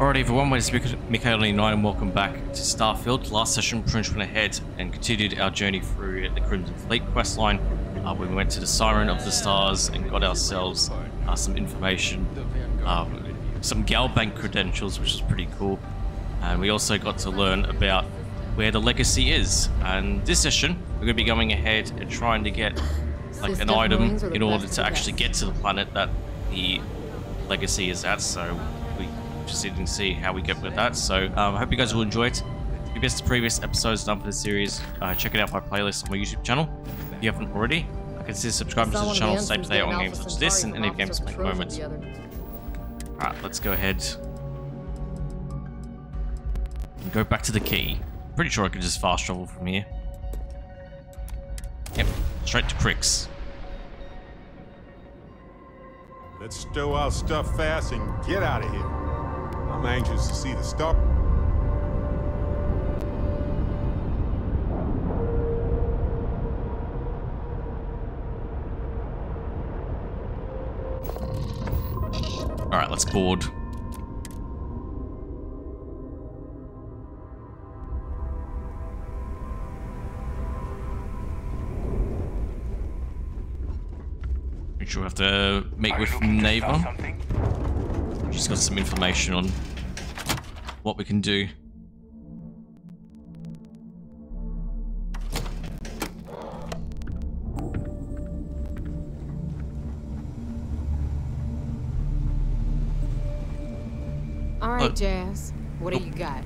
Alright everyone, my name is Mikhail9 and welcome back to Starfield. Last session, much went ahead and continued our journey through the Crimson Fleet questline. Uh, we went to the Siren of the Stars and got ourselves uh, some information, um, some Galbank credentials, which is pretty cool. And we also got to learn about where the legacy is. And this session, we're going to be going ahead and trying to get like an item in order to actually get to the planet that the legacy is at. So interested in see how we get with that. So um, I hope you guys will enjoy it. If you missed the previous episodes done for the series, uh, check it out my playlist on my YouTube channel. If you haven't already, I consider subscribing to the channel to stay up to date on games such as this and any games at the moment. Alright, let's go ahead and go back to the key. Pretty sure I can just fast travel from here. Yep, straight to Kryx. Let's stow our stuff fast and get out of here. I'm anxious to see the star. Alright, let's board. Make sure we have to meet with Naeva. She's got some information on what we can do. All right, oh. Jazz. What do oh. you got?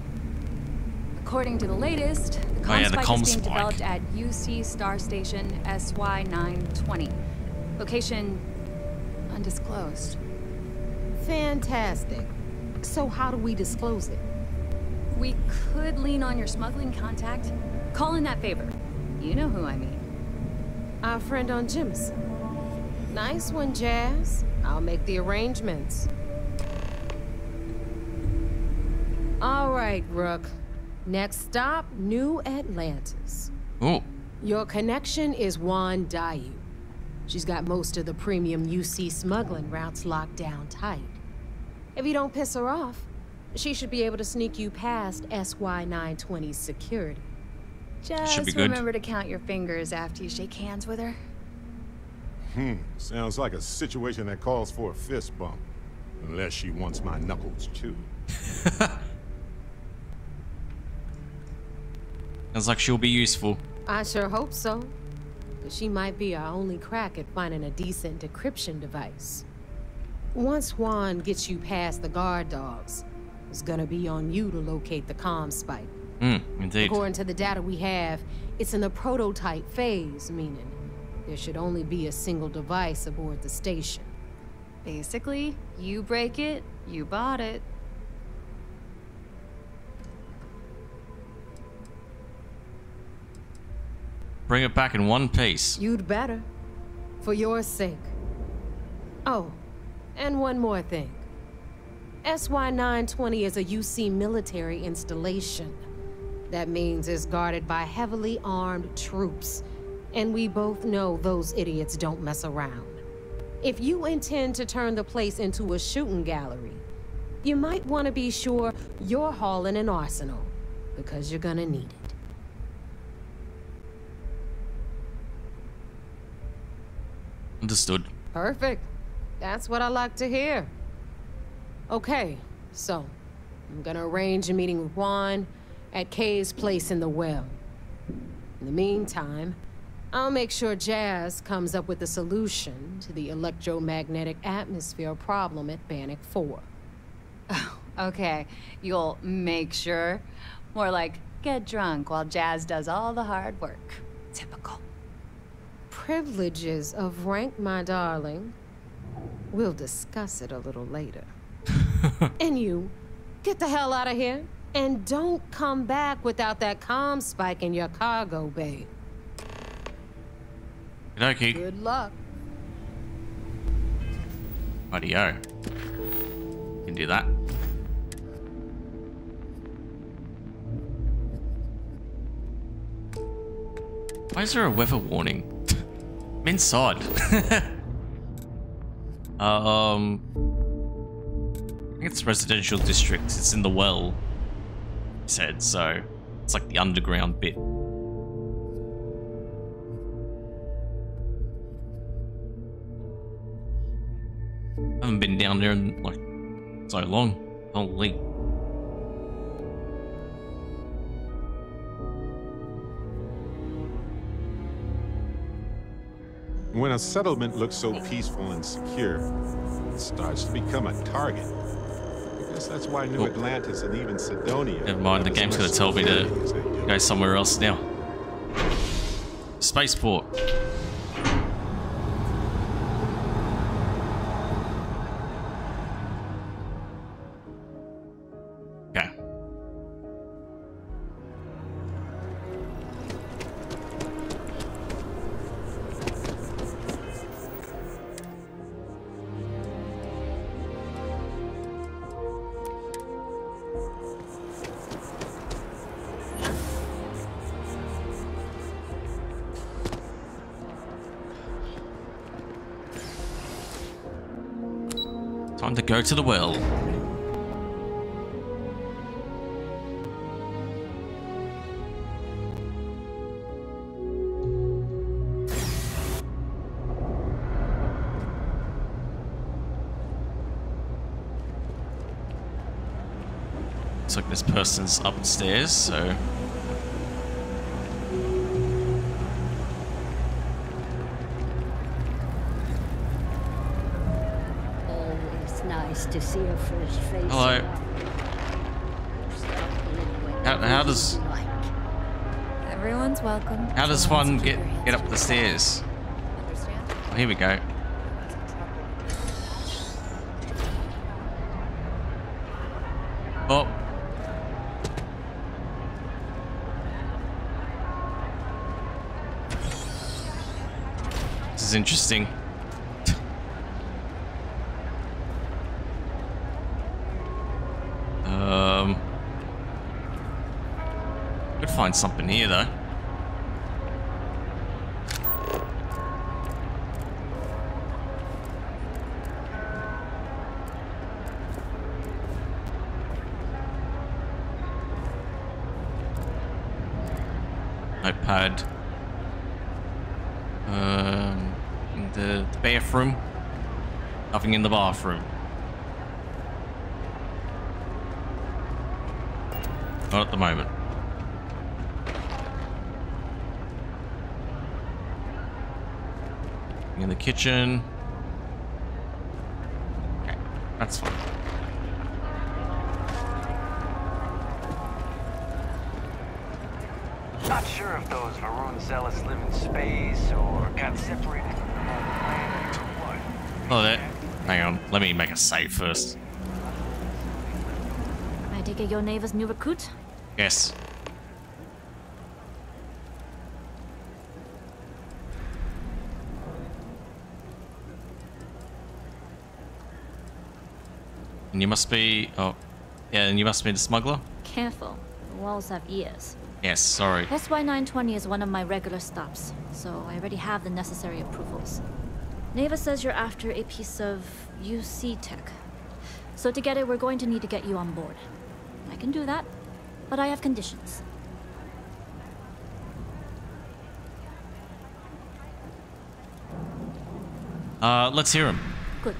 According to the latest, the Oh, yeah, the comm is being spike. developed at UC Star Station SY920. Location undisclosed. Fantastic. So how do we disclose it? We could lean on your smuggling contact. Call in that favor. You know who I mean. Our friend on Jemison. Nice one, Jazz. I'll make the arrangements. All right, Rook. Next stop, New Atlantis. Oh, Your connection is Huan Daiyu. She's got most of the premium UC smuggling routes locked down tight. If you don't piss her off, she should be able to sneak you past SY-920's security. Just be good. remember to count your fingers after you shake hands with her. Hmm, sounds like a situation that calls for a fist bump. Unless she wants my knuckles too. sounds like she'll be useful. I sure hope so. 'Cause She might be our only crack at finding a decent decryption device. Once Huan gets you past the guard dogs, it's gonna be on you to locate the comm spike. Hmm, indeed. According to the data we have, it's in the prototype phase, meaning there should only be a single device aboard the station. Basically, you break it, you bought it. Bring it back in one piece. You'd better. For your sake. Oh, and one more thing. SY-920 is a UC military installation. That means it's guarded by heavily armed troops. And we both know those idiots don't mess around. If you intend to turn the place into a shooting gallery, you might want to be sure you're hauling an arsenal, because you're gonna need it. Understood. Perfect. That's what I like to hear. Okay, so I'm gonna arrange a meeting with Huan at Kay's place in the well. In the meantime, I'll make sure Jazz comes up with a solution to the electromagnetic atmosphere problem at Bannoc 4. Oh, Okay, you'll make sure. More like get drunk while Jazz does all the hard work. Typical. Privileges of rank, my darling. We'll discuss it a little later. and you, get the hell out of here. And don't come back without that comm spike in your cargo bay. Good luck. Radio. Can do that. Why is there a weather warning? I'm inside. um. think it's residential district. It's in the well. He said so. It's like the underground bit. I haven't been down there in like so long. Holy. When a settlement looks so peaceful and secure, it starts to become a target. I guess that's why New. Atlantis and even Cydonia. Never mind, the game's gonna tell me to security as they do. Go somewhere else now. Spaceport. To the well. Looks like this person's upstairs, so to see a fresh face. Hello. How- how does- Like. Everyone's welcome. how does one get get up the stairs? Oh, here we go. Oh. This is interesting. um. Could find something here though. Notepad. Um, the, the bathroom. Nothing in the bathroom. Not at the moment. In the kitchen. Okay, that's fine. Not sure if those Va'ruun zealots live in space or got separated from the home planet or what. Oh, that. Hang on. Let me make a save first. I take it your neighbor's new recruit? Yes. And you must be. Oh, yeah. And you must be the smuggler. Careful, the walls have ears. Yes. Sorry. SY920 is one of my regular stops, so I already have the necessary approvals. Naeva says you're after a piece of UC tech. So to get it, we're going to need to get you on board. I can do that, but I have conditions. Uh, let's hear him. Good.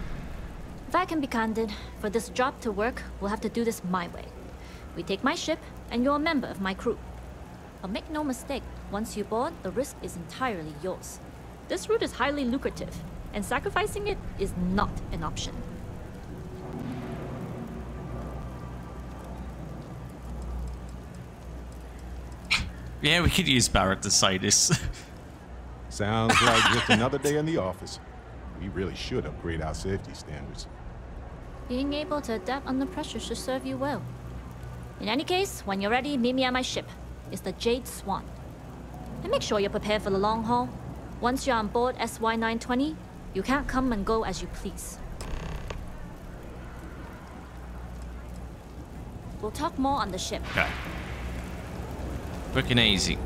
If I can be candid, for this job to work, we'll have to do this my way. We take my ship, and you're a member of my crew. But make no mistake, once you board, the risk is entirely yours. This route is highly lucrative, and sacrificing it is not an option. Yeah, we could use Barrett to say this. Sounds like just another day in the office. We really should upgrade our safety standards. Being able to adapt under pressure should serve you well. In any case, when you're ready, meet me at my ship. It's the Jade Swan. And make sure you're prepared for the long haul. Once you're on board SY920, you can't come and go as you please. We'll talk more on the ship. okay. Quick and easy.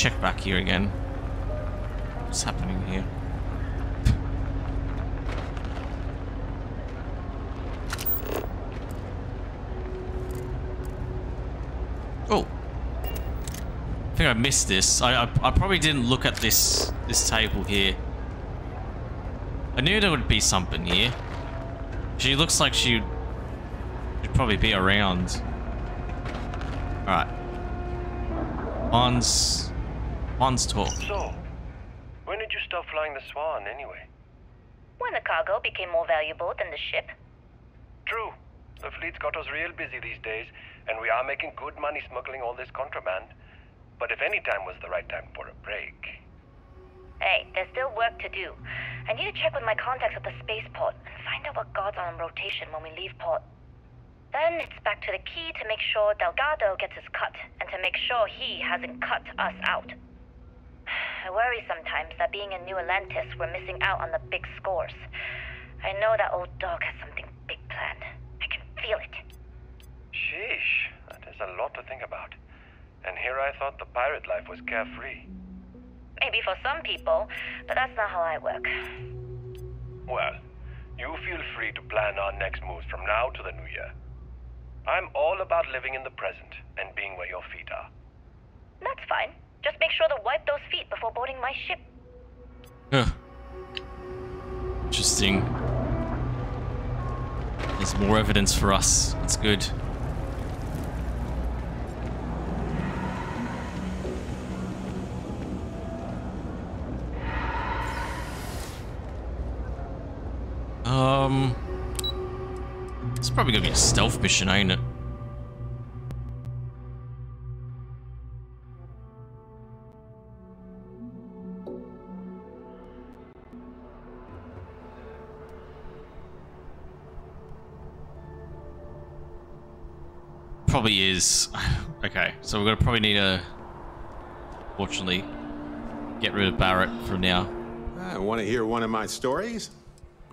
Check back here again. What's happening here? Oh. I think I missed this. I, I, I probably didn't look at this this table here. I knew there would be something here. She looks like she should probably be around. Alright. Hans... Hans talk. So, when did you stop flying the Swan anyway? When the cargo became more valuable than the ship. True. The fleet's got us real busy these days, and we are making good money smuggling all this contraband. But if any time was the right time for a break. Hey, there's still work to do. I need to check with my contacts at the spaceport and find out what guards are on rotation when we leave port. Then it's back to the key to make sure Delgado gets his cut, and to make sure he hasn't cut us out. I worry sometimes that being in New Atlantis, we're missing out on the big scores. I know that old dog has something big planned. I can feel it. Sheesh, that is a lot to think about. And here I thought the pirate life was carefree. Maybe for some people, but that's not how I work. Well, you feel free to plan our next moves from now to the new year. I'm all about living in the present and being where your feet are. That's fine. Just make sure to wipe those feet before boarding my ship. Huh. Interesting. There's more evidence for us. That's good. Um, it's probably gonna be a stealth mission, ain't it? Is. Okay, so we're gonna probably need to, fortunately, get rid of Barrett for now. I want to hear one of my stories?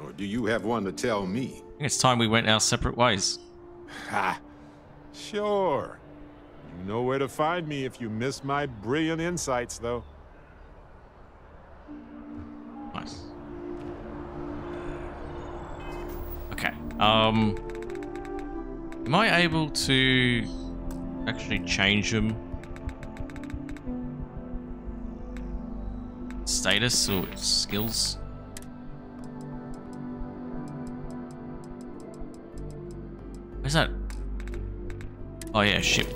Or do you have one to tell me? I think it's time we went our separate ways. Ha! Sure. You know where to find me if you miss my brilliant insights, though. Nice. Okay. Um. Am I able to actually change them? Status or skills? Where's that? Oh yeah, ship.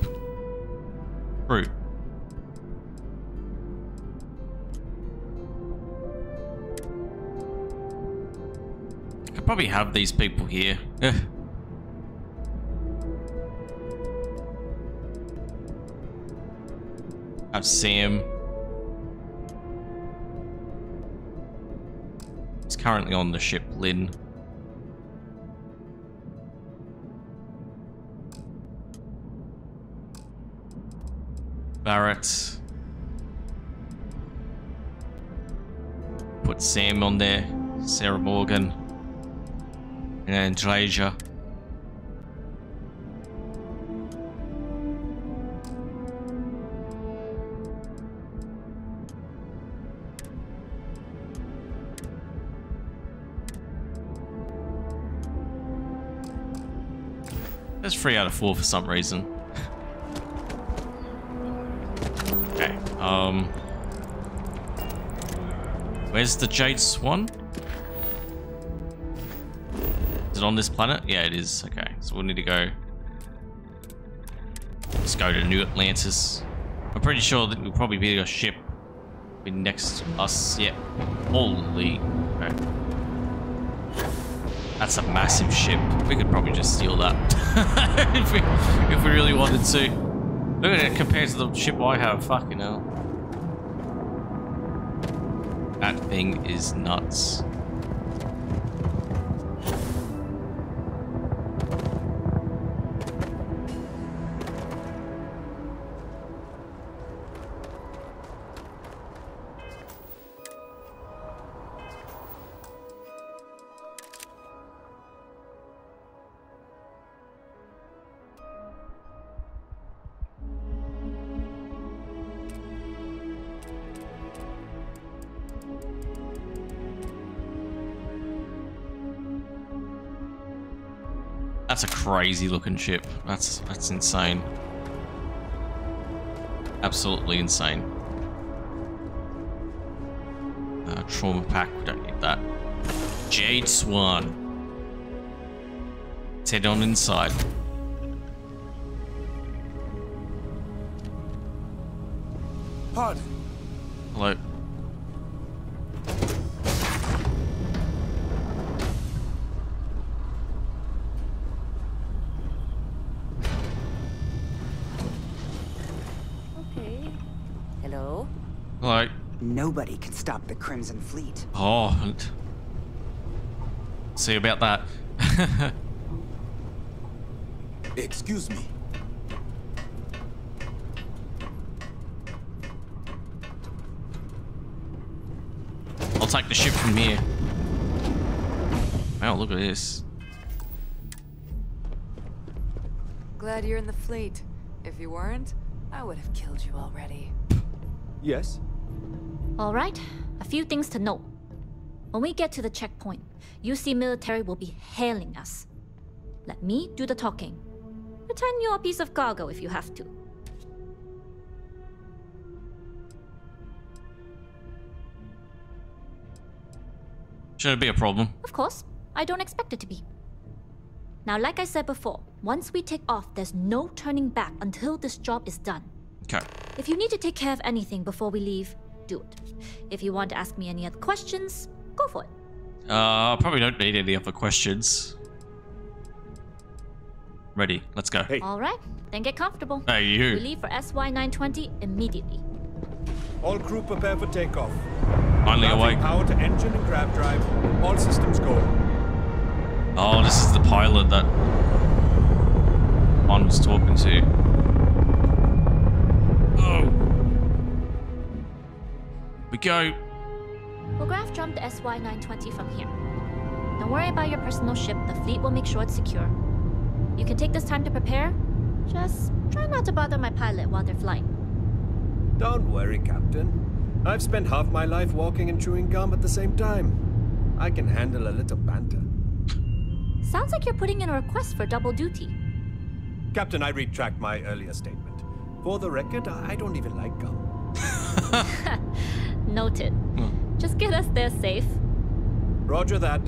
Fruit. I could probably have these people here. Eh. Have Sam. He's currently on the ship Lin. Barrett. Put Sam on there. Sarah Morgan. And Andreja. Three out of four for some reason. okay, um... Where's the Jade Swan? Is it on this planet? Yeah, it is. Okay, so we'll need to go... Let's go to New Atlantis. I'm pretty sure that we'll probably be a ship next to us. Yeah. Holy... Okay. That's a massive ship. We could probably just steal that if we if we really wanted to. Look at it compared to the ship I have. Fucking hell. That thing is nuts. Crazy looking ship. That's that's insane. Absolutely insane. Uh, trauma pack, we don't need that. Jade Swan. Let's head on inside. Hello. Nobody can stop the Crimson Fleet. Oh. See about that. Excuse me. I'll take the ship from here. Wow, look at this. Glad you're in the fleet. If you weren't, I would have killed you already. Yes? Alright, a few things to note. When we get to the checkpoint, UC military will be hailing us. Let me do the talking. Pretend you're a piece of cargo if you have to. Should it be a problem. Of course, I don't expect it to be. Now, like I said before, once we take off, there's no turning back until this job is done. Okay. If you need to take care of anything before we leave, do it. If you want to ask me any other questions, go for it. Uh, probably don't need any other questions. Ready, let's go. Hey. Alright, then get comfortable. Hey, you. We leave for SY 920 immediately. All crew prepare for takeoff. Finally awake. Power to engine and grav drive. All systems go. Oh, this is the pilot that one was talking to. We go. We'll grav jump the SY 920 from here. Don't worry about your personal ship, the fleet will make sure it's secure. You can take this time to prepare. Just try not to bother my pilot while they're flying. Don't worry, Captain. I've spent half my life walking and chewing gum at the same time. I can handle a little banter. Sounds like you're putting in a request for double duty. Captain, I retract my earlier statement. For the record, I don't even like gum. Noted. Hmm. Just get us there safe. Roger that.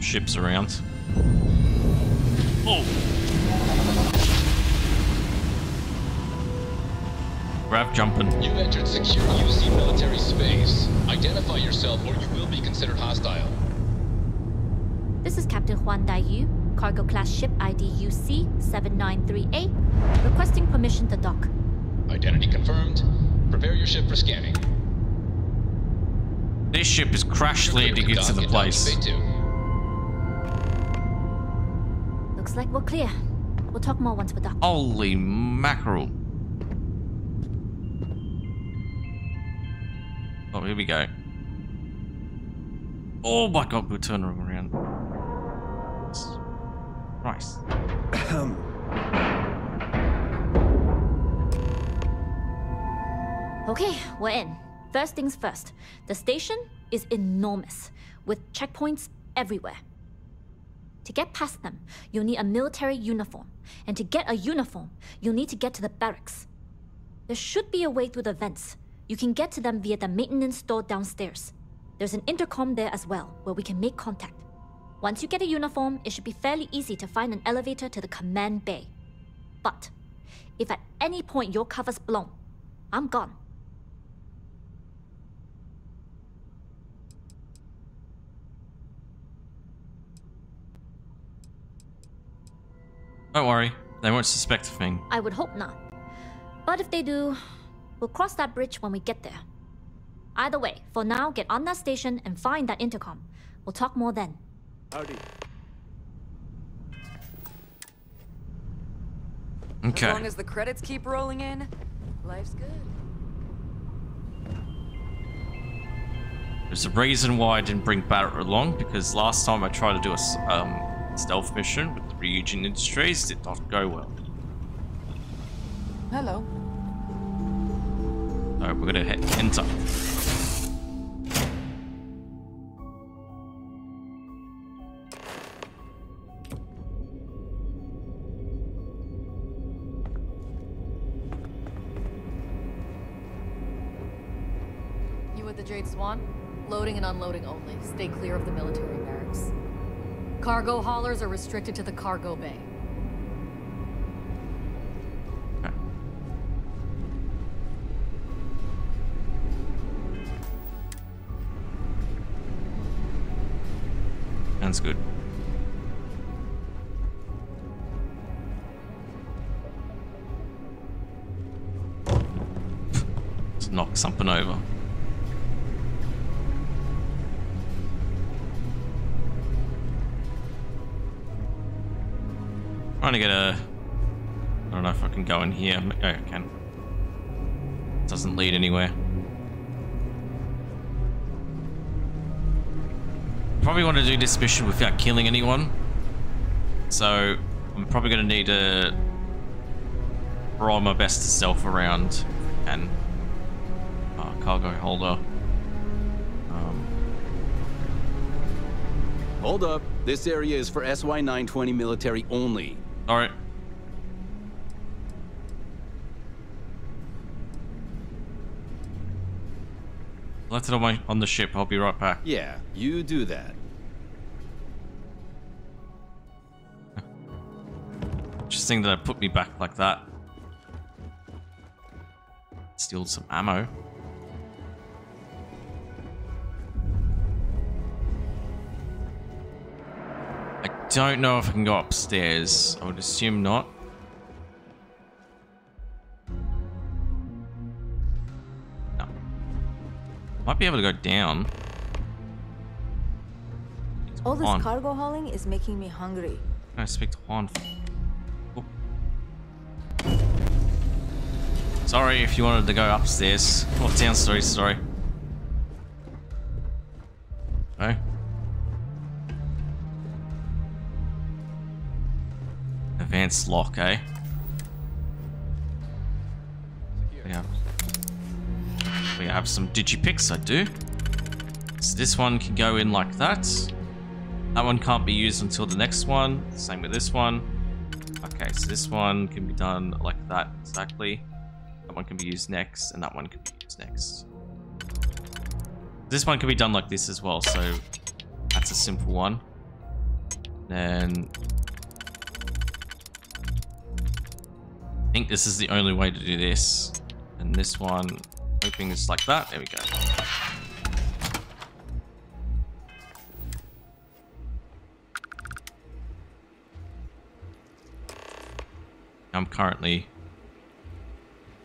Ships around. Oh. Grav jumping. You entered secure UC military space. Identify yourself or you will be considered hostile. This is Captain Huan Daiyu, cargo class ship ID UC 793A, requesting permission to dock. Identity confirmed. Prepare your ship for scanning. This ship is crash landing into the place. Looks like we're clear. We'll talk more once we're docked. Holy mackerel. Oh, here we go. Oh my god, we're turning around. Nice. Okay, we're in. First things first. The station is enormous, with checkpoints everywhere. To get past them, you'll need a military uniform. And to get a uniform, you'll need to get to the barracks. There should be a way through the vents. You can get to them via the maintenance store downstairs. There's an intercom there as well, where we can make contact. Once you get a uniform, it should be fairly easy to find an elevator to the command bay. But if at any point your cover's blown, I'm gone. Don't worry, they won't suspect a thing. I would hope not. But if they do, we'll cross that bridge when we get there. Either way, for now, get on that station and find that intercom. We'll talk more then. Howdy. Okay. As long as the credits keep rolling in, life's good. There's a reason why I didn't bring Barrett along, because last time I tried to do a um, stealth mission with the Ryujin Industries, did not go well. Hello. Alright, we're gonna hit enter. With the Jade Swan? Loading and unloading only. Stay clear of the military barracks. Cargo haulers are restricted to the cargo bay. Sounds good. Knock something over. Trying to get a... I don't know if I can go in here. Oh, I can. It Doesn't lead anywhere. Probably want to do this mission without killing anyone. So, I'm probably going to need to try my best stealth around and uh, cargo holder. Um, Hold up. This area is for SY-920 military only. All right. Let it on my on the ship. I'll be right back. Yeah, you do that. Interesting that it put me back like that. Steal some ammo. Don't know if I can go upstairs. I would assume not. No. Might be able to go down. All this Huan. cargo hauling is making me hungry. Can I speak to Huan? Oh. Sorry if you wanted to go upstairs. Or downstairs, sorry. Advanced lock, eh? We have, we have some digipicks, I do. So this one can go in like that. That one can't be used until the next one. Same with this one. Okay, so this one can be done like that exactly. That one can be used next, and that one can be used next. This one can be done like this as well, so that's a simple one. Then think this is the only way to do this. And this one, hoping it's like that. There we go. I'm currently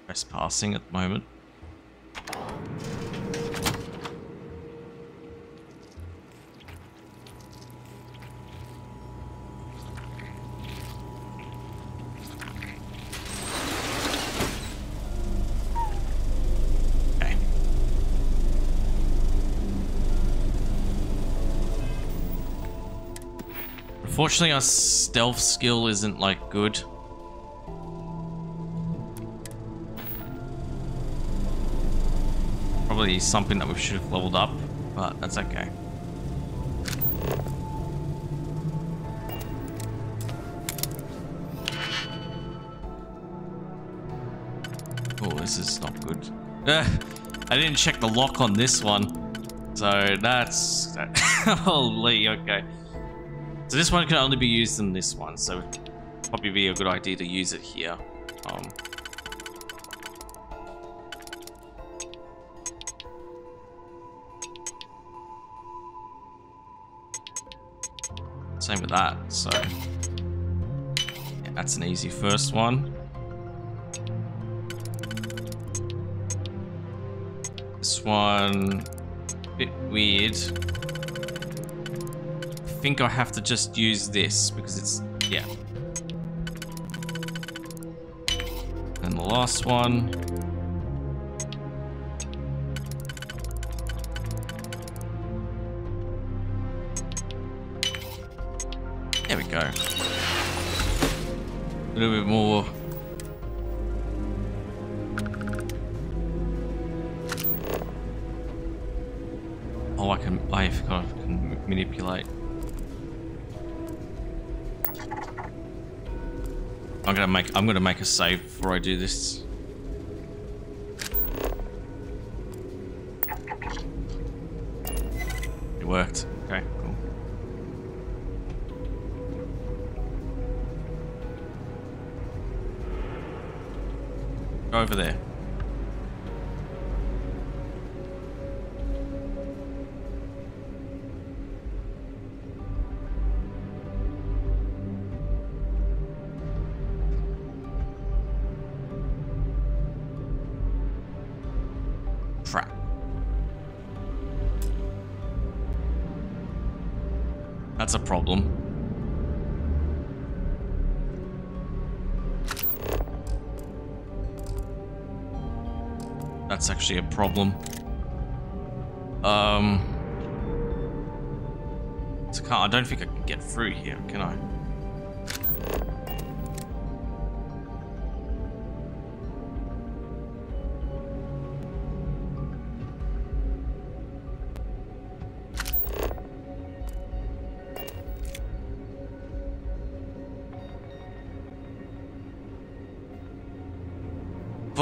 trespassing at the moment. Unfortunately, our stealth skill isn't like good. Probably something that we should have leveled up, but that's okay. Oh, this is not good. Uh, I didn't check the lock on this one. So that's... Holy, okay. So this one can only be used in this one, so it'd probably be a good idea to use it here. Um, Same with that, so yeah, that's an easy first one. This one, a bit weird. I think I have to just use this because it's, yeah. And the last one. There we go. A little bit more. Oh, I can. I forgot I can manipulate. I'm gonna make. I'm gonna make a save before I do this. Actually a problem. Um... So can't, I don't think I can get through here, can I?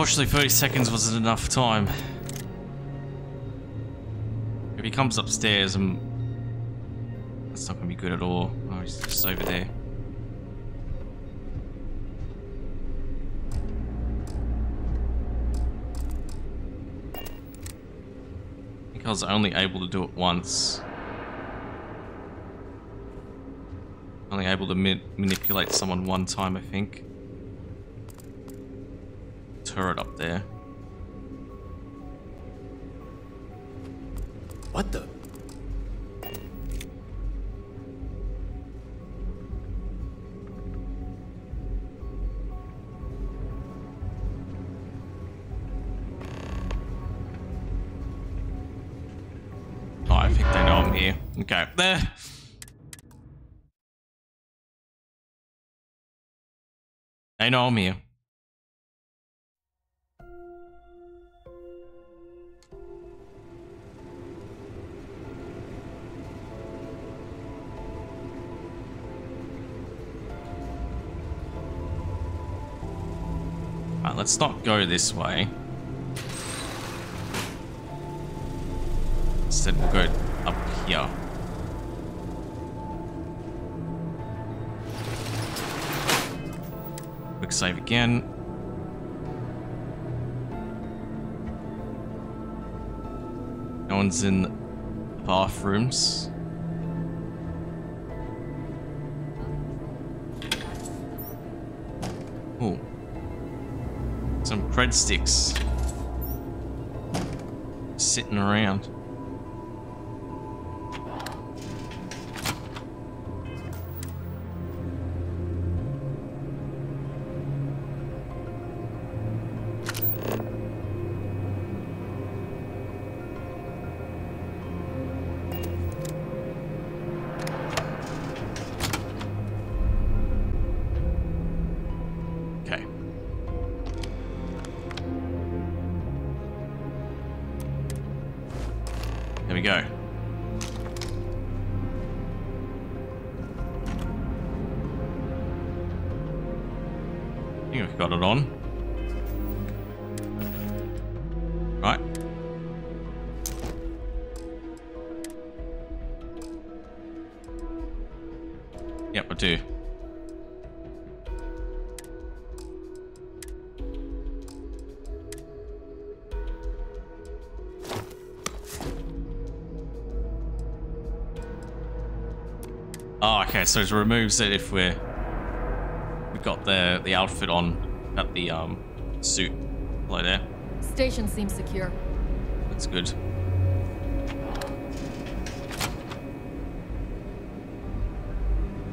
Unfortunately, 30 seconds wasn't enough time. If he comes upstairs, and that's not going to be good at all. Oh, he's just over there. I think I was only able to do it once. Only able to ma manipulate someone one time, I think turret up there. What the? Oh, I think they know I'm here. Okay, there. They know I'm here. Let's not go this way. Instead, we'll go up here. Quick save again. No one's in the bathrooms. Some cred sticks. Sitting around. Oh, okay, so it removes it if we're We've got the the outfit on, at the um suit. Hello there. Station seems secure. That's good.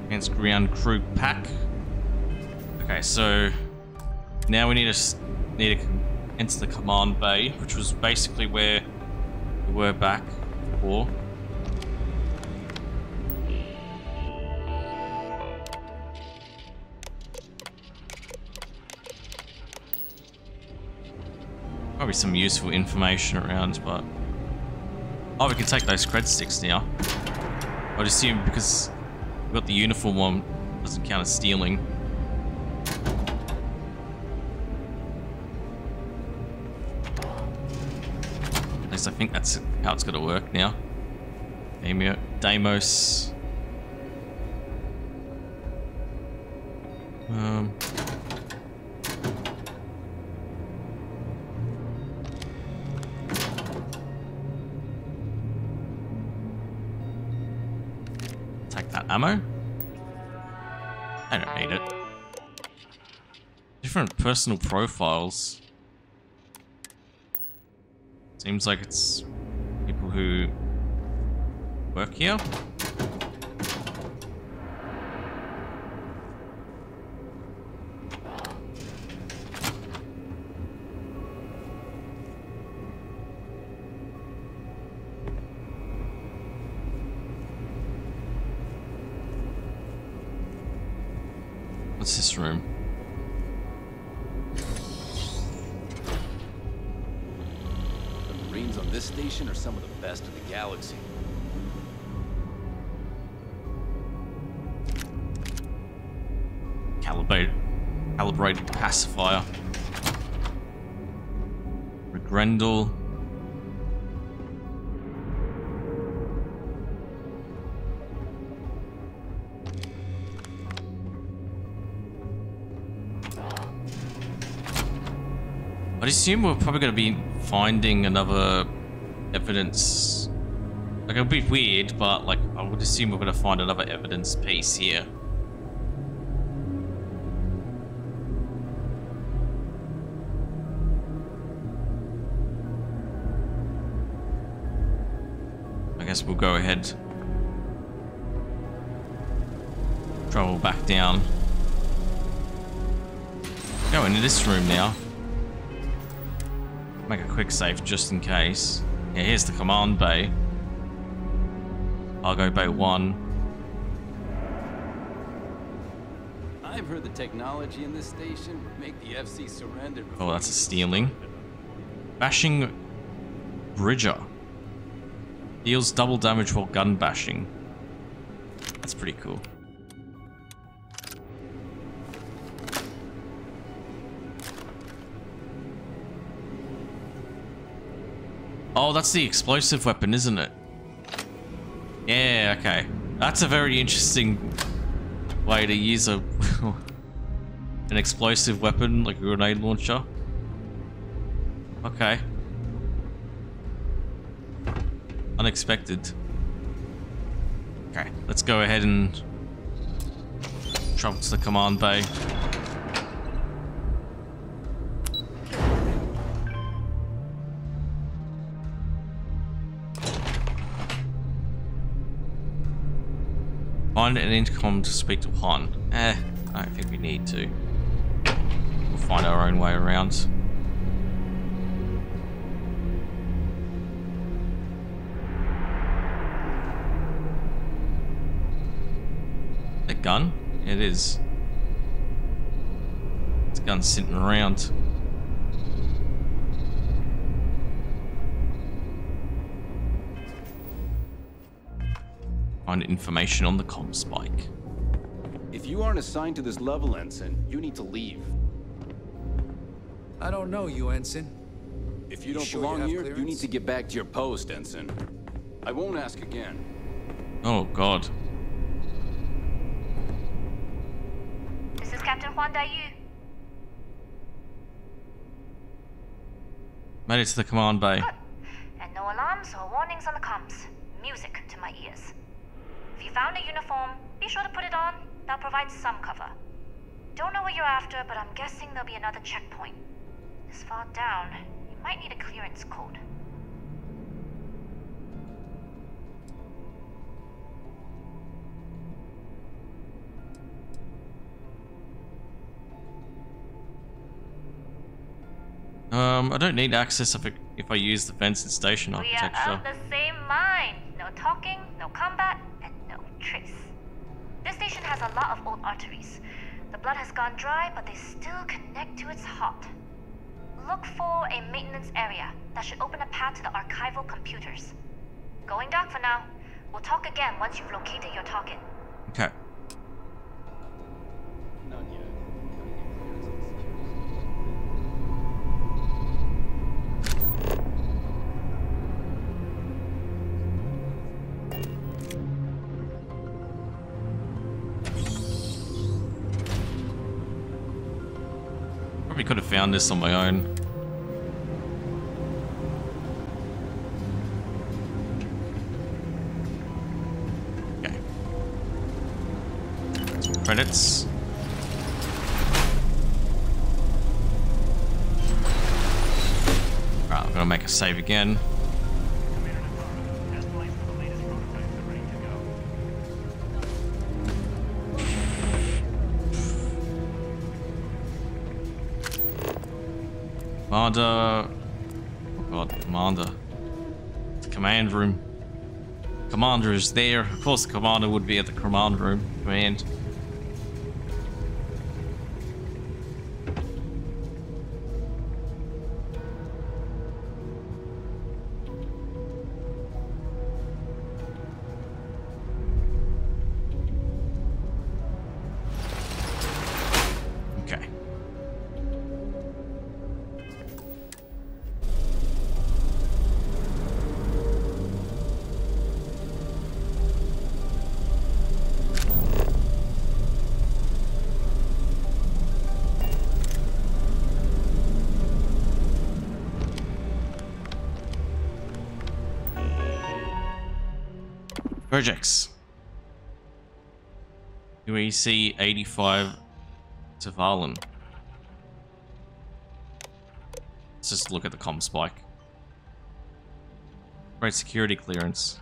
Against ground crew pack. Okay, so now we need to need to enter the command bay, which was basically where we were back before. Probably some useful information around, but... Oh, we can take those cred sticks now. I'd assume because we've got the uniform one, doesn't count as stealing. At least I think that's how it's going to work now. Deimos. Um. Personal profiles. Seems like it's people who work here. Calibrate, calibrated pacifier. Regrendel. I'd assume we're probably going to be finding another evidence. Like, it'll be weird, but like, I would assume we're going to find another evidence piece here. Guess we'll go ahead. Travel back down. Go into this room now. Make a quick save just in case. Yeah, here's the command bay. Cargo bay 1. I've heard the technology in this station would make the FC surrender. Oh, that's a stealing. Bashing Bridger. Deals double damage while gun bashing. That's pretty cool. Oh, that's the explosive weapon, isn't it? Yeah, okay. That's a very interesting way to use a an explosive weapon like a grenade launcher. Okay. Unexpected. Okay, let's go ahead and travel to the command bay. Find an intercom to speak to Huan. Eh, I don't think we need to. We'll find our own way around. Gun? It is. It's a gun sitting around. Find information on the comm spike. If you aren't assigned to this level, Ensign, you need to leave. I don't know you, Ensign. If you, You don't sure you belong have here, you need to get back to your post, Ensign. I won't ask again. Oh god. This is Captain Daiyu. Made it to the command bay. Uh, and no alarms or warnings on the comms. Music to my ears. If you found a uniform, be sure to put it on. That'll provide some cover. Don't know what you're after, but I'm guessing there'll be another checkpoint. This far down, you might need a clearance code. Um, I don't need access if I, if I use the fence and station We are architecture. of the same mind. No talking, no combat, and no trace. This station has a lot of old arteries. The blood has gone dry, but they still connect to its heart. Look for a maintenance area that should open a path to the archival computers. Going dark for now. We'll talk again once you've located your target. Okay. This on my own. Okay. Credits. Right, I'm gonna make a save again. Commander. Oh god, Commander. The command room. Commander is there. Of course, the commander would be at the command room. Command. Projects. UEC 85 Tavalen. Let's just look at the com spike. Great security clearance.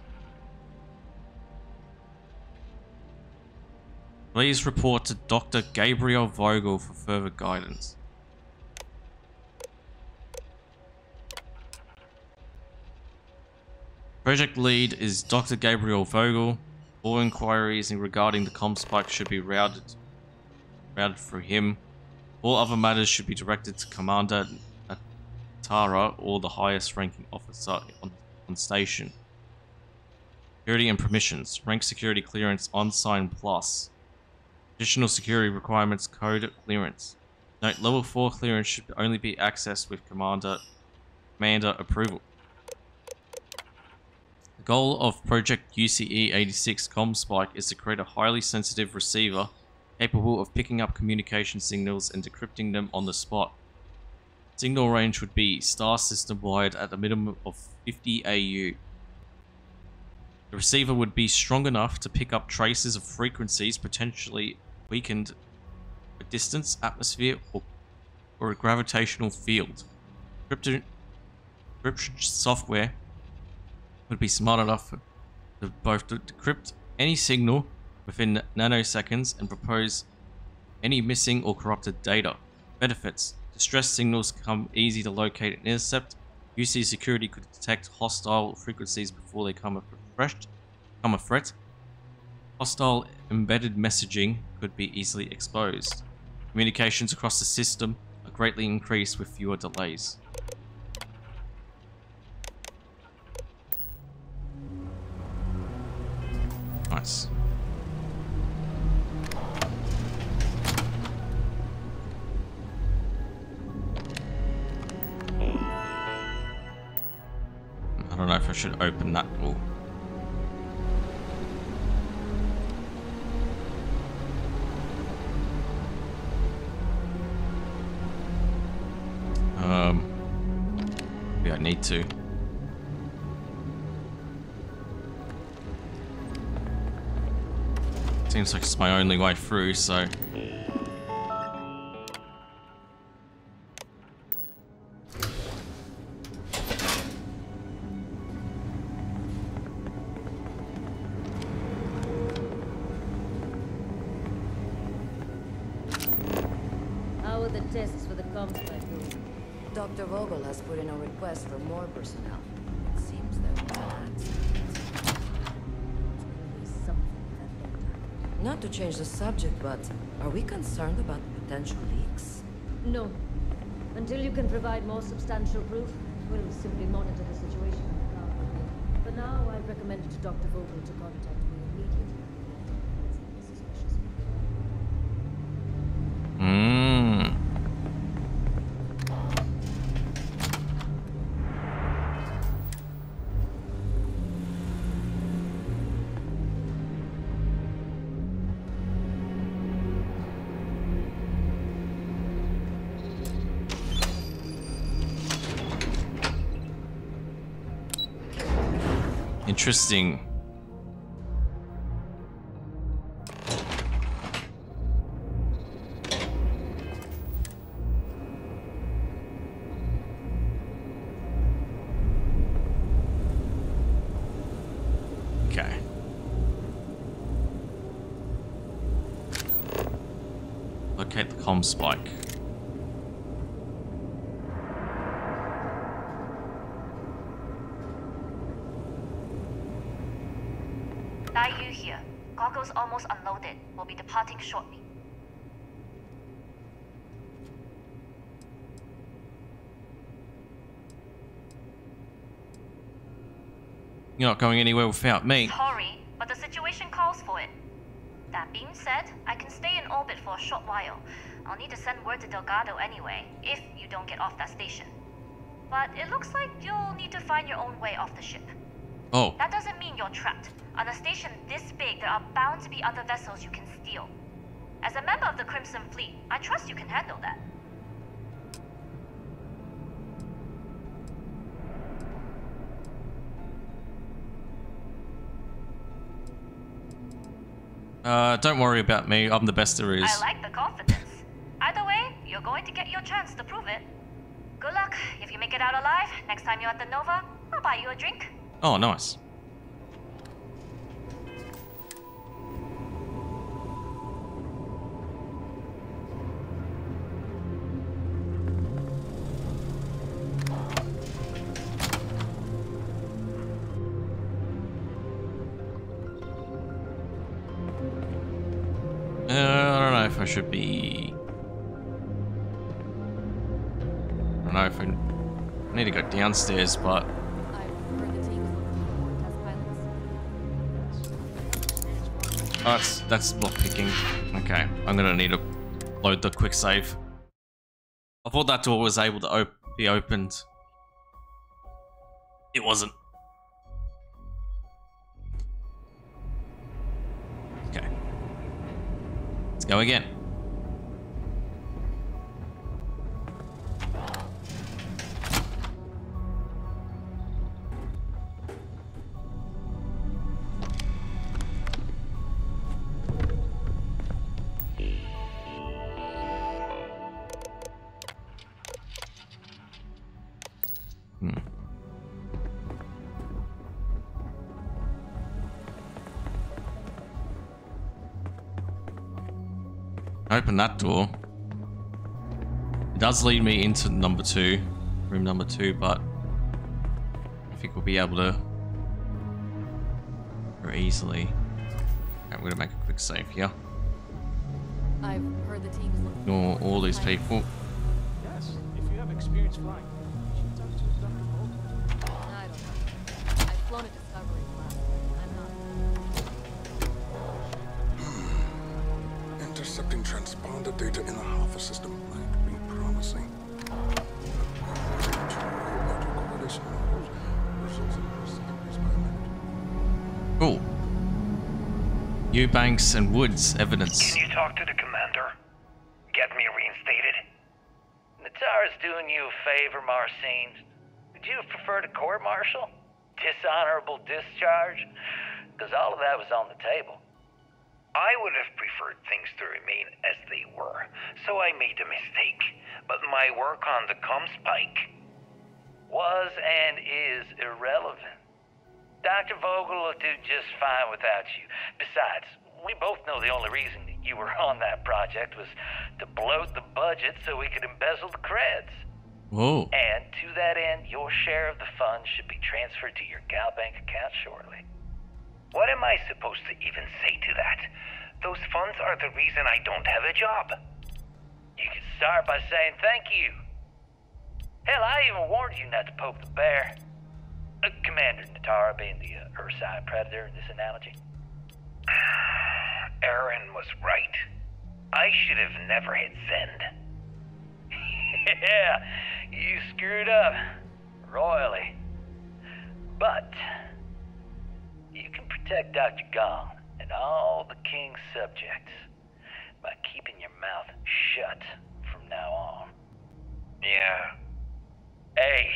Please report to Dr. Gabriel Vogel for further guidance. Project lead is Dr. Gabriel Vogel. All inquiries regarding the Comspike should be routed, routed through him. All other matters should be directed to Commander Natara or the highest ranking officer on, on station. Security and permissions. Rank security clearance on sign plus. Additional security requirements code clearance. Note level 4 clearance should only be accessed with commander commander approval. Goal of Project UCE 86 ComSpike is to create a highly sensitive receiver capable of picking up communication signals and decrypting them on the spot. Signal range would be star system wide at a minimum of 50 AU. The receiver would be strong enough to pick up traces of frequencies potentially weakened by distance, atmosphere, or, or a gravitational field. Encryption software would be smart enough to both decrypt any signal within nanoseconds and propose any missing or corrupted data. Benefits. Distress signals come easy to locate and intercept. UC security could detect hostile frequencies before they come a threat. Come a threat. Hostile embedded messaging could be easily exposed. Communications across the system are greatly increased with fewer delays. I don't know if I should open that door. Um, yeah, I need to. Seems like it's my only way through, so... to change the subject, but are we concerned about potential leaks? No. Until you can provide more substantial proof, we'll simply monitor the situation. For now, I'd recommend to Dr. Vogel to contact Interesting. Okay. Locate the comm spike. Dai Yu here. Cargo's almost unloaded. We'll be departing shortly. You're not going anywhere without me. Sorry, but the situation calls for it. That being said, I can stay in orbit for a short while. I'll need to send word to Delgado anyway, if you don't get off that station. But it looks like you'll need to find your own way off the ship. Oh, That doesn't mean you're trapped. On a station this big, there are bound to be other vessels you can steal. As a member of the Crimson Fleet, I trust you can handle that. Uh, don't worry about me. I'm the best there is. I like the confidence. Either way, you're going to get your chance to prove it. Good luck. If you make it out alive, next time you're at the Nova, I'll buy you a drink. Oh, nice. I should be. I don't know if I I need to go downstairs, but Oh, that's that's block picking. Okay, I'm gonna need to load the quick save. I thought that door was able to op be opened. It wasn't. Okay. Let's go again. Open that door. It does lead me into number two, room number two, but I think we'll be able to very easily. Okay, I'm gonna make a quick save here. I've heard the team's looking. Ignore all these people. Yes, if you have experience flying, data in the Alpha system might be promising. Cool. Eubanks and Woods evidence. Can you talk to the commander? Get me reinstated? Natara's doing you a favor, Marcine. Would you have preferred a court martial? Dishonorable discharge? Because all of that was on the table. I would have preferred things to remain as they were, so I made a mistake. But my work on the Comspike Was and is irrelevant. Dr. Vogel will do just fine without you. Besides, we both know the only reason you were on that project was to bloat the budget so we could embezzle the creds. Whoa. And to that end, your share of the funds should be transferred to your Gal Bank account shortly. What am I supposed to even say to that? Those funds are the reason I don't have a job. You can start by saying thank you. Hell, I even warned you not to poke the bear. Uh, Commander Natara being the uh, Ursine Predator in this analogy. Aaron was right. I should have never hit send. yeah, you screwed up. Royally. But, you can protect Dr. Gong and all the King's subjects by keeping your mouth shut from now on. Yeah. Hey,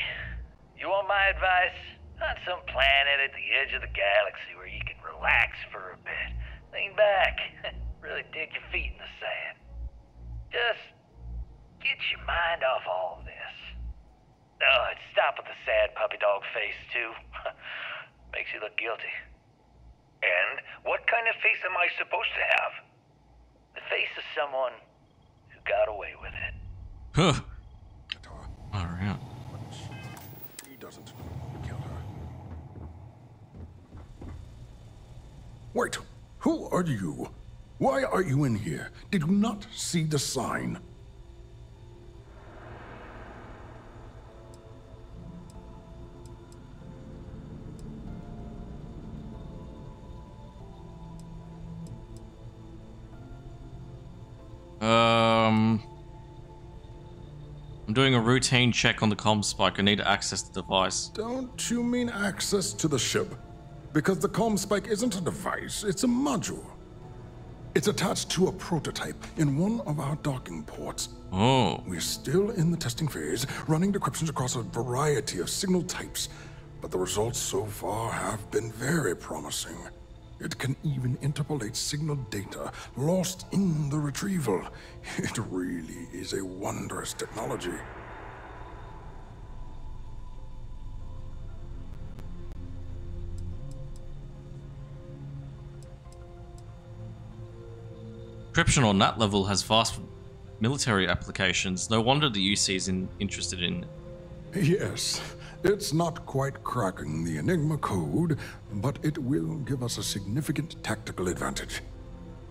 you want my advice? On some planet at the edge of the galaxy where you can relax for a bit. Lean back. really dig your feet in the sand. Just get your mind off all this. Oh, and stop with the sad puppy dog face, too. Makes you look guilty. And what kind of face am I supposed to have? The face of someone who got away with it. Huh. All right. He doesn't know who killed her. Wait, who are you? Why are you in here? Did you not see the sign? Um, I'm doing a routine check on the comm spike. I need to access the device. Don't you mean access to the ship? Because the comm spike isn't a device, it's a module. It's attached to a prototype in one of our docking ports. Oh. We're still in the testing phase, running decryptions across a variety of signal types, but the results so far have been very promising. It can even interpolate signal data lost in the retrieval. It really is a wondrous technology. Encryption on that level has vast military applications. No wonder the UC is in, interested in. Yes, it's not quite cracking the Enigma code, but it will give us a significant tactical advantage.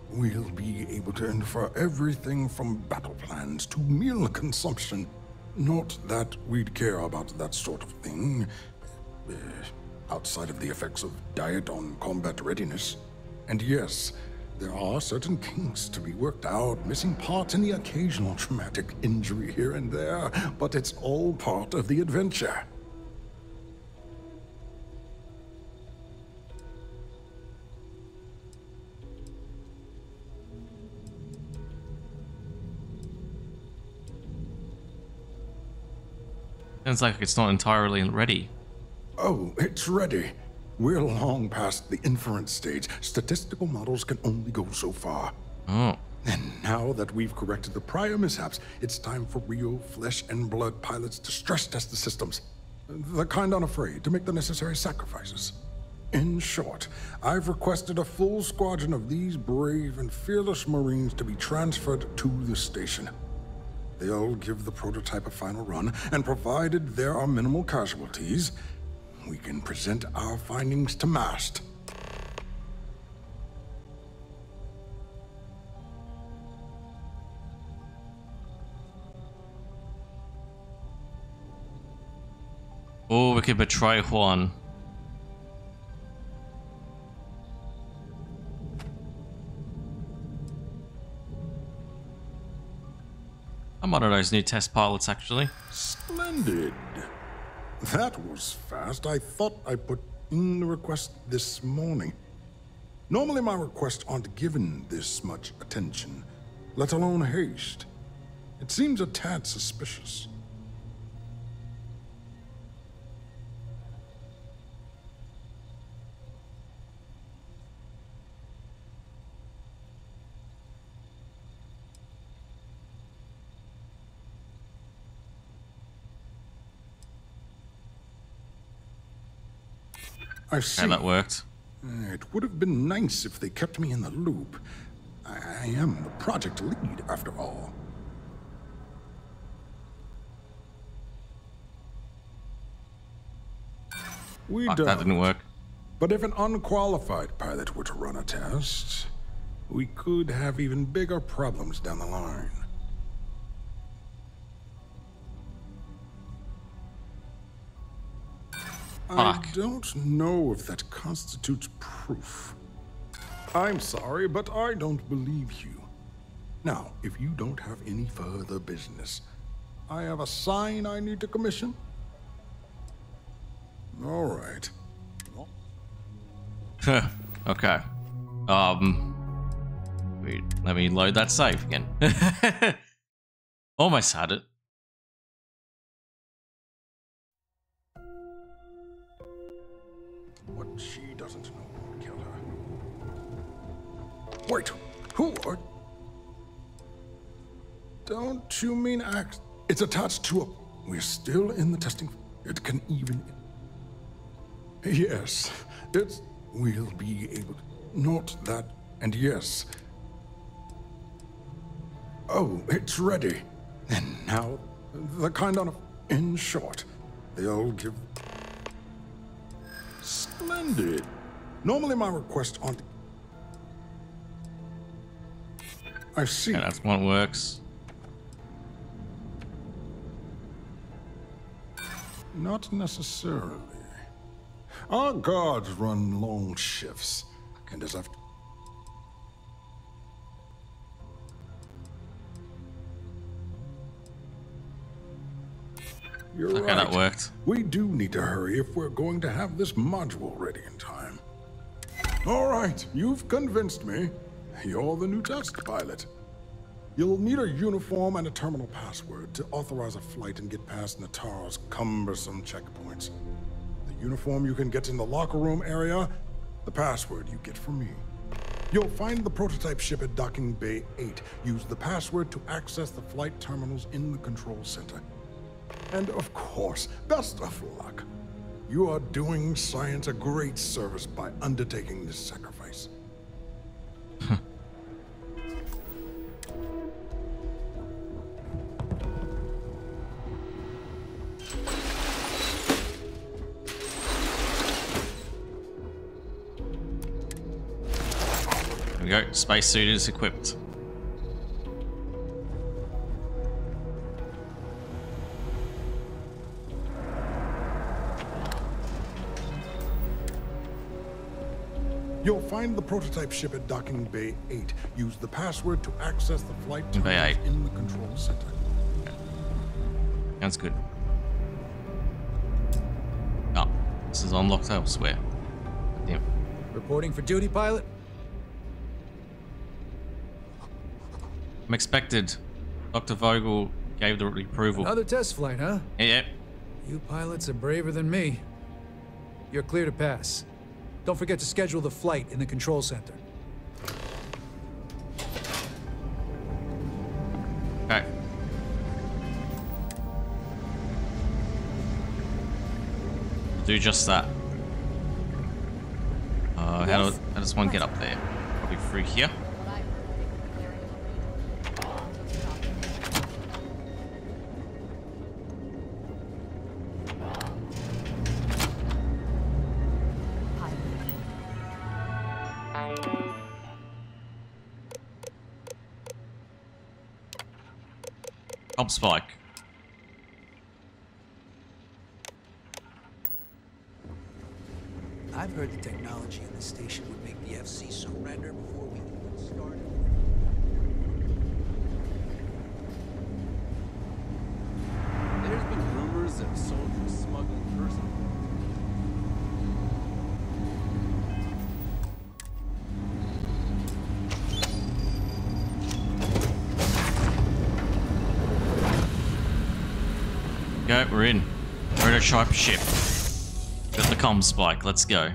We'll be able to infer everything from battle plans to meal consumption. Not that we'd care about that sort of thing, uh, outside of the effects of diet on combat readiness. And yes, there are certain kinks to be worked out, missing parts and the occasional traumatic injury here and there, but it's all part of the adventure. Sounds like it's not entirely ready. Oh, it's ready. We're long past the inference stage. Statistical models can only go so far. Oh. And now that we've corrected the prior mishaps, it's time for real flesh and blood pilots to stress test the systems. The kind unafraid to make the necessary sacrifices. In short, I've requested a full squadron of these brave and fearless Marines to be transferred to the station. They'll give the prototype a final run, and provided there are minimal casualties, we can present our findings to MAST. Oh, we could betray Huan. I'm new test pilots, actually. Splendid. That was fast. I thought I put in the request this morning. Normally my requests aren't given this much attention, let alone haste. It seems a tad suspicious. I see. And that worked. Uh, It would have been nice if they kept me in the loop. I, am the project lead, after all. We Fuck, don't. that didn't work. But if an unqualified pilot were to run a test, we could have even bigger problems down the line. I don't know if that constitutes proof. I'm sorry, but I don't believe you. Now, if you don't have any further business, I have a sign I need to commission. All right. okay. Um. Wait, let me load that save again. Almost had it. What she doesn't know won't kill her. Wait, who are... Don't you mean act? It's attached to a... We're still in the testing... It can even... Yes, it's... We'll be able... Not that... And yes... Oh, it's ready. And now, the kind of... In short, they'll give... Splendid. Normally my requests aren't... I see. Yeah, that's one works. Not necessarily. Our guards run long shifts, and as I've You're Okay, right. that worked. We do need to hurry if we're going to have this module ready in time. All right, you've convinced me. You're the new test pilot. You'll need a uniform and a terminal password to authorize a flight and get past Natara's cumbersome checkpoints. The uniform you can get in the locker room area, the password you get from me. You'll find the prototype ship at Docking Bay 8. Use the password to access the flight terminals in the control center. And of course, best of luck. You are doing science a great service by undertaking this sacrifice. We go. Is equipped. Find the prototype ship at Docking Bay 8. Use the password to access the flight In Bay terminals 8. in the control center. Sounds good. Oh, this is unlocked elsewhere. Damn. Reporting for duty, pilot? I'm expected. Dr. Vogel gave the approval. Another test flight, huh? Yeah, yeah. You pilots are braver than me. You're clear to pass. Don't forget to schedule the flight in the control center. Okay. Do just that. Uh, how, do, how does one get up there? Probably through here. Spike. I've heard the technology in this station would make the FC surrender before we even started. There's been rumors of soldiers smuggling personal. Go, we're in. a Prototype ship. Got the comm spike, let's go.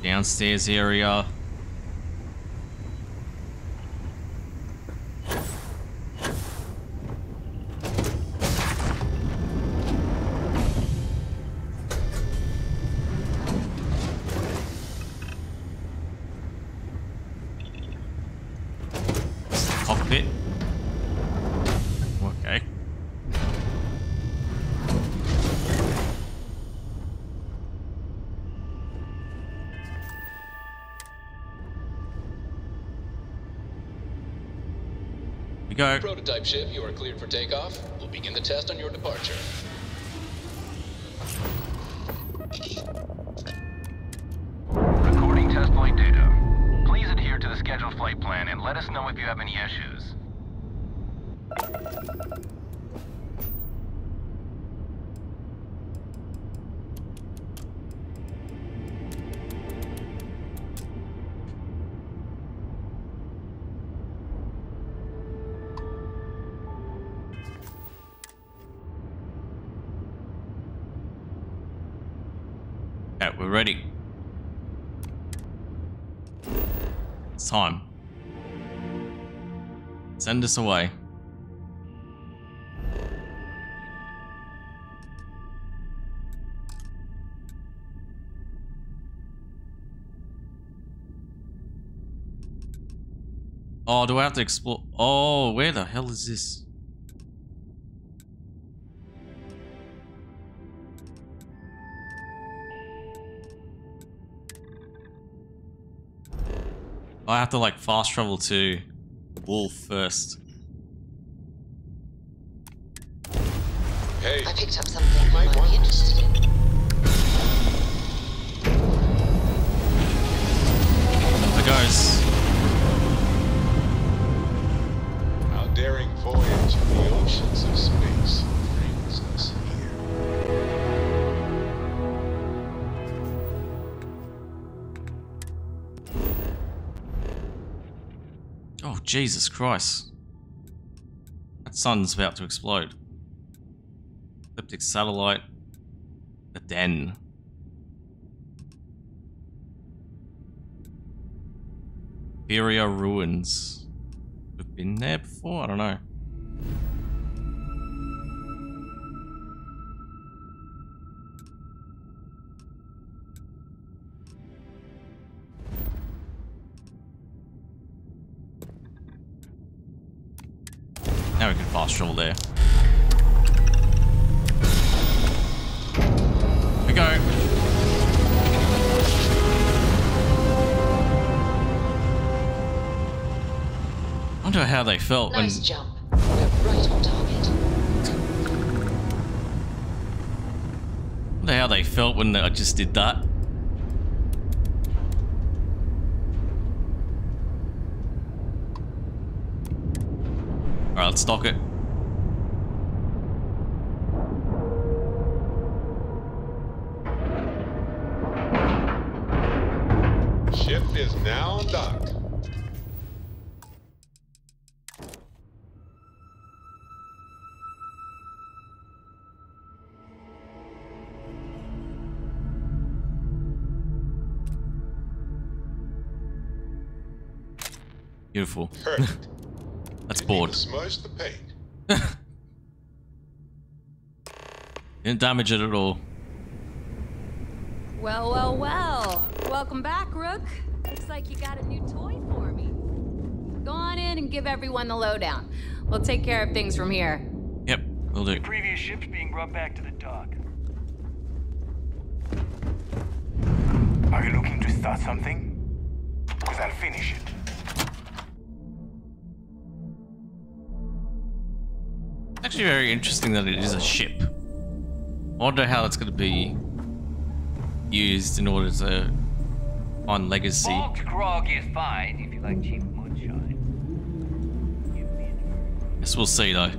Downstairs area. Prototype ship, you are cleared for takeoff. We'll begin the test on your departure. Send us away. Oh, do I have to explore? Oh, where the hell is this? I have to like fast travel to Wolf first. Hey. I picked up something you might be interested in. There goes. Our daring voyage in the oceans of space Jesus Christ. That sun's about to explode. Elliptic satellite. The den. Feria ruins. We've been there before? I don't know. Now we can fast travel there. Here we go. wonder how they felt Nice when jump. We're right on target. wonder how they felt when I just did that. Alright, let's stock it. Beautiful. Perfect. That's Didn't bored. Smudge the paint. Didn't damage it at all. Well, well, well. Welcome back, Rook. Looks like you got a new toy for me. Go on in and give everyone the lowdown. We'll take care of things from here. Yep, we'll do. Previous ships being brought back to the dock. Are you looking to start something? Because I'll finish it. It's actually, very interesting that it is a ship. I wonder how it's going to be used in order to find legacy. Bulk grog is fine if you like cheap moonshine. Guess we'll see though.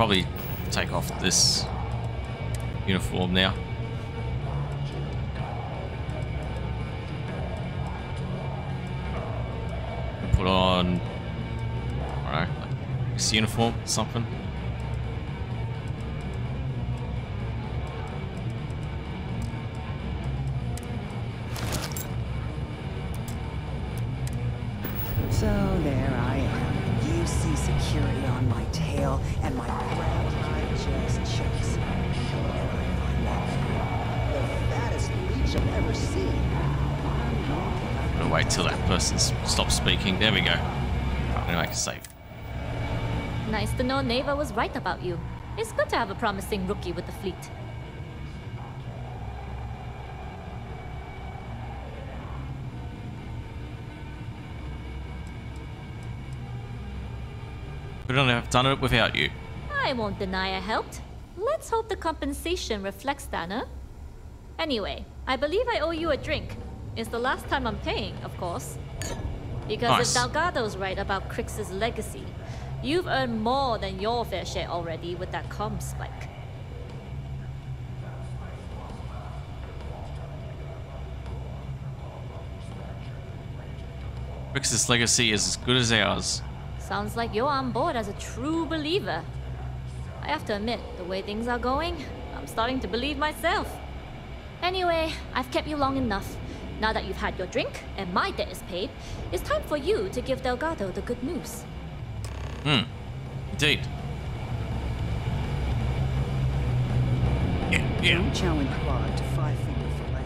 Probably take off this uniform now. Put on, I like this uniform, something. Was right about you. It's good to have a promising rookie with the fleet. Couldn't have done it without you. I won't deny I helped. Let's hope the compensation reflects that, huh? Anyway, I believe I owe you a drink. It's the last time I'm paying, of course. Because Nice. if Delgado's right about Kryx's legacy, You've earned more than your fair share already with that comp spike. Kryx's legacy is as good as ours. Sounds like you're on board as a true believer. I have to admit, the way things are going, I'm starting to believe myself. Anyway, I've kept you long enough. Now that you've had your drink and my debt is paid, it's time for you to give Delgado the good news. Hmm. Indeed. Yeah, yeah. Don't challenge Quad to five finger fillet.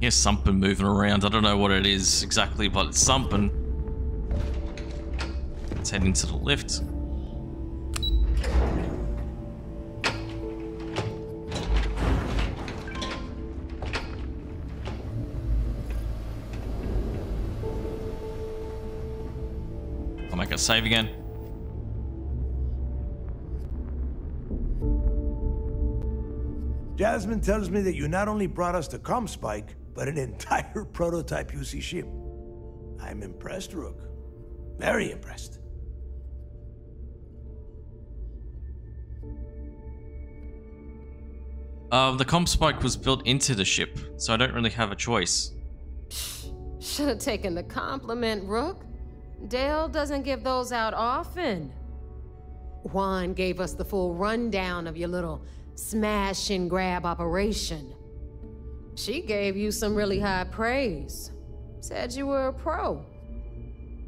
Here's something moving around. I don't know what it is exactly, but it's something. Let's head into the lift. I'll make a save again. Jasmine tells me that you not only brought us the Comspike, but an entire prototype UC ship. I'm impressed, Rook. Very impressed. Uh, the Comspike was built into the ship, so I don't really have a choice. Should have taken the compliment, Rook. Dale doesn't give those out often. Huan gave us the full rundown of your little smash and grab operation. She gave you some really high praise. Said you were a pro.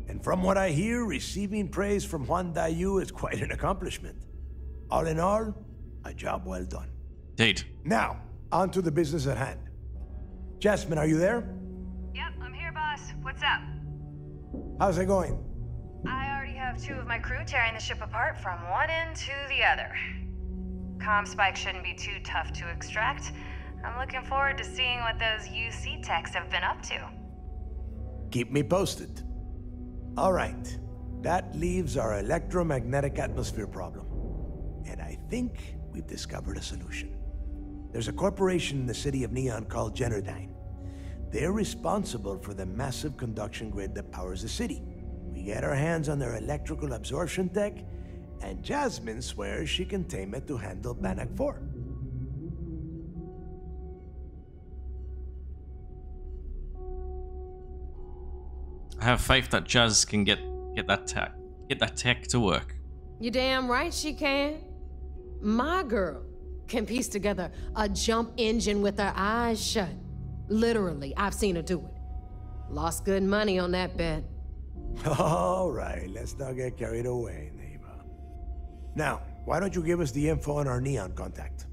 And from what I hear, receiving praise from Huan Daiyu is quite an accomplishment. All in all, a job well done. Indeed. Now, on to the business at hand. Jasmine, are you there? Yep, I'm here, boss. What's up? How's it going? I already have two of my crew tearing the ship apart from one end to the other. Comspike shouldn't be too tough to extract. I'm looking forward to seeing what those UC techs have been up to. Keep me posted. All right. That leaves our electromagnetic atmosphere problem. And I think we've discovered a solution. There's a corporation in the city of Neon called Generdyne. They're responsible for the massive conduction grid that powers the city. We get our hands on their electrical absorption tech, and Jasmine swears she can tame it to handle Bannoc 4. I have faith that Jazz can get get that tech get that tech to work. You damn right she can. My girl can piece together a jump engine with her eyes shut. Literally, I've seen her do it. Lost good money on that bet. All right, let's not get carried away, Naeva. Now, why don't you give us the info on our Neon contact?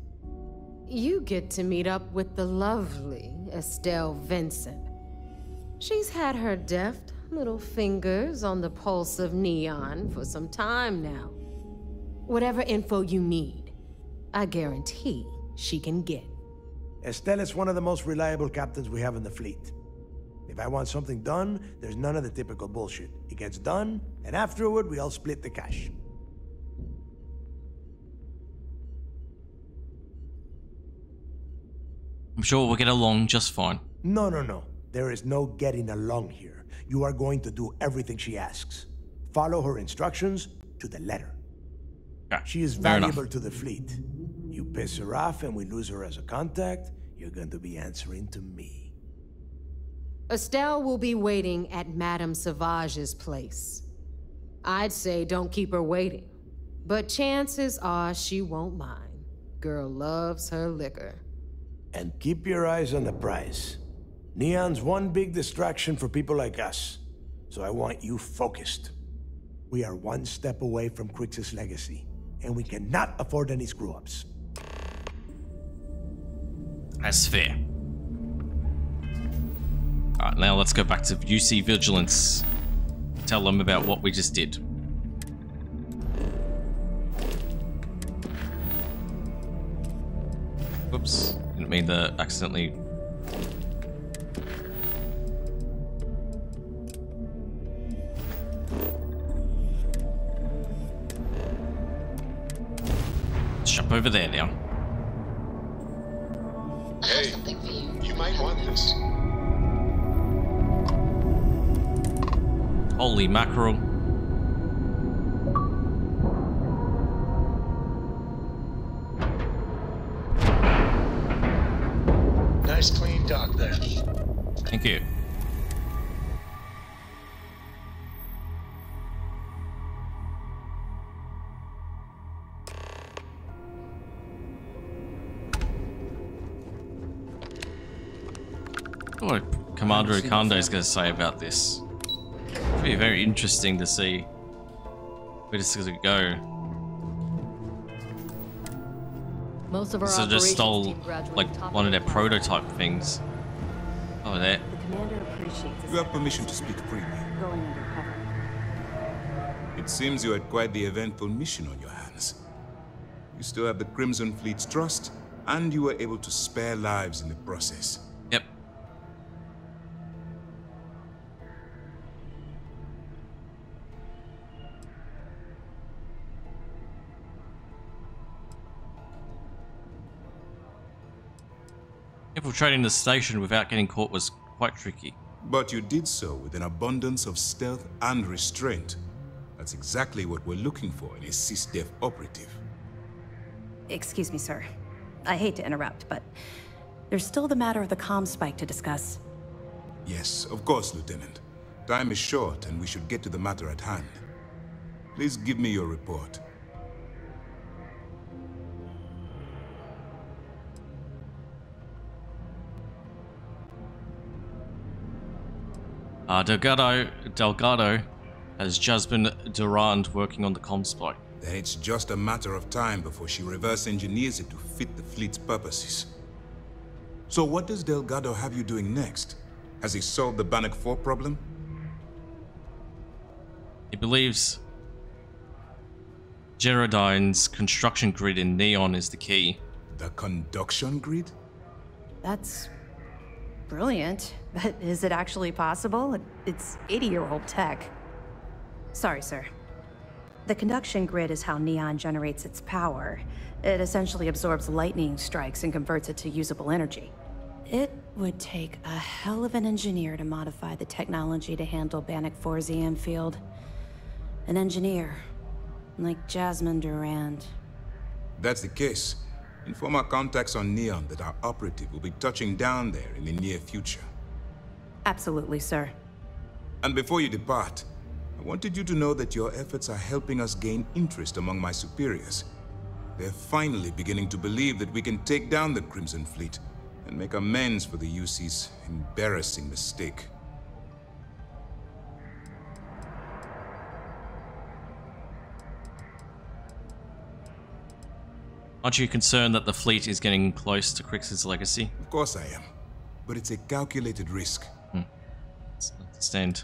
You get to meet up with the lovely Estelle Vincent. She's had her deft little fingers on the pulse of Neon for some time now. Whatever info you need, I guarantee she can get. Estelle is one of the most reliable captains we have in the fleet. If I want something done, there's none of the typical bullshit. It gets done, and afterward, we all split the cash. I'm sure we'll get along just fine. No, no, no. There is no getting along here. You are going to do everything she asks. Follow her instructions to the letter. she is fair enough. valuable to the fleet. Piss her off and we lose her as a contact, you're going to be answering to me. Estelle will be waiting at Madame Sauvage's place. I'd say don't keep her waiting, but chances are she won't mind. Girl loves her liquor. And keep your eyes on the prize. Neon's one big distraction for people like us, so I want you focused. We are one step away from Kryx's legacy, and we cannot afford any screw-ups. That's fair. Alright, now let's go back to UC Vigilance. Tell them about what we just did. Whoops. Didn't mean to accidentally... Jump over there now. Holy mackerel. Nice clean dock there. Thank you. What Commander Ikande is going to say about this? It'll be very interesting to see where this is going to go. Most of our So just operations stole like one of their prototype things. Oh, there. The commander appreciates You have permission to speak freely. going undercover. It seems you had quite the eventful mission on your hands. You still have the Crimson Fleet's trust, and you were able to spare lives in the process. Infiltrating the station without getting caught was quite tricky. But you did so with an abundance of stealth and restraint. That's exactly what we're looking for in a SysDef operative. Excuse me, sir. I hate to interrupt, but there's still the matter of the Comspike to discuss. Yes, of course, Lieutenant. Time is short, and we should get to the matter at hand. Please give me your report. Uh, Delgado, Delgado has Jasmine Durand working on the Comspike. Then it's just a matter of time before she reverse engineers it to fit the fleet's purposes. So what does Delgado have you doing next? Has he solved the Bannoc 4 problem? He believes Generdyne's construction grid in Neon is the key. The conduction grid? That's brilliant, but is it actually possible? It's 80 year old tech. Sorry, sir. The conduction grid is how Neon generates its power. It essentially absorbs lightning strikes and converts it to usable energy. It would take a hell of an engineer to modify the technology to handle Bannoc 4's EM field. An engineer, like Jasmine Durand. That's the case. Inform our contacts on Neon that our operative will be touching down there in the near future. Absolutely, sir. And before you depart, I wanted you to know that your efforts are helping us gain interest among my superiors. They're finally beginning to believe that we can take down the Crimson Fleet and make amends for the UC's embarrassing mistake. Aren't you concerned that the fleet is getting close to Kryx's legacy? Of course I am. But it's a calculated risk. Hmm. Let's understand.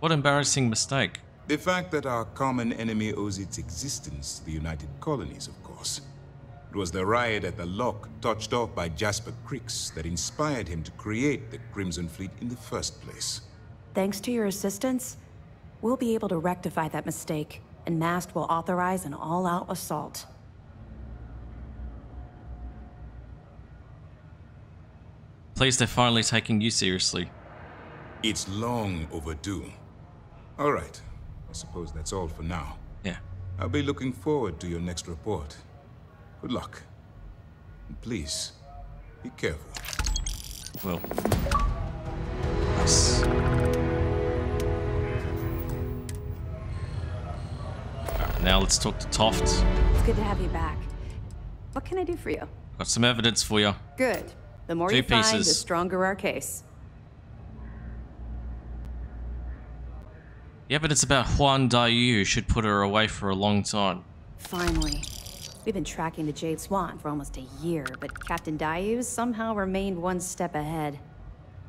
What embarrassing mistake. The fact that our common enemy owes its existence to the United Colonies, of course. It was the riot at the Lock, touched off by Jasper Kryx, that inspired him to create the Crimson Fleet in the first place. Thanks to your assistance, we'll be able to rectify that mistake, and MAST will authorize an all-out assault. Please, they're finally taking you seriously. It's long overdue. All right. I suppose that's all for now. Yeah. I'll be looking forward to your next report. Good luck. And please, be careful. Well. Now let's talk to Toft. It's good to have you back. What can I do for you? Got some evidence for you. Good. The more Two you find, the stronger our case. The evidence about Huan Daiyu should put her away for a long time. Finally. We've been tracking the Jade Swan for almost a year, but Captain Daiyu somehow remained one step ahead.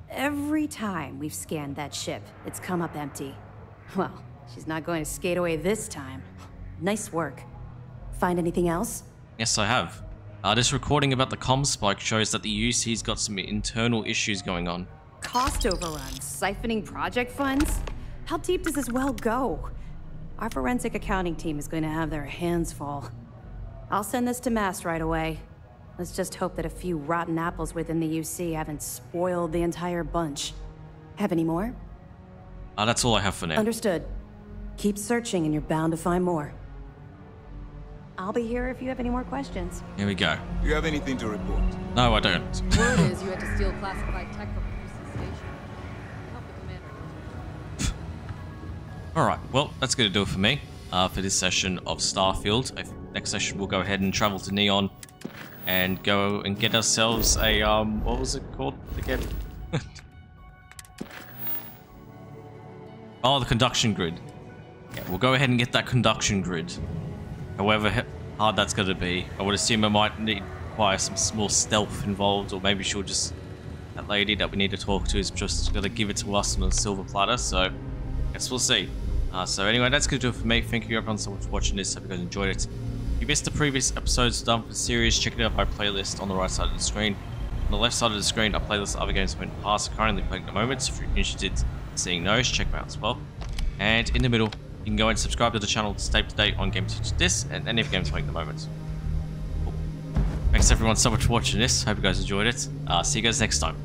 Every time we've scanned that ship, it's come up empty. Well, she's not going to skate away this time. Nice work. Find anything else? Yes, I have. Uh, this recording about the Comspike shows that the UC's got some internal issues going on. Cost overruns, siphoning project funds? How deep does this well go? Our forensic accounting team is going to have their hands full. I'll send this to MAST right away. Let's just hope that a few rotten apples within the UC haven't spoiled the entire bunch. Have any more? Uh, that's all I have for now. Understood. Keep searching and you're bound to find more. I'll be here if you have any more questions. Here we go. Do you have anything to report? No, I don't. Word is you had to steal classified tech from Pearson Station. Help the commander. Alright, well, that's going to do it for me uh, for this session of Starfield. I next session we'll go ahead and travel to Neon and go and get ourselves a, um, what was it called again? oh, the conduction grid. Yeah, we'll go ahead and get that conduction grid. However hard that's going to be, I would assume I might need require some small stealth involved, or maybe she'll just that lady that we need to talk to is just going to give it to us on a silver platter. So, guess we'll see. Uh, so anyway, that's going to do it for me. Thank you everyone so much for watching this. Hope you guys enjoyed it. If you missed the previous episodes done for the series, check it out by playlist on the right side of the screen. On the left side of the screen, I playlist of other games I went past currently playing at the moment. So if you're interested in seeing those, check them out as well. And in the middle, you can go and subscribe to the channel to stay up to date on games such as this and any of games playing at the moment. Cool. Thanks everyone so much for watching this. Hope you guys enjoyed it. Uh, see you guys next time.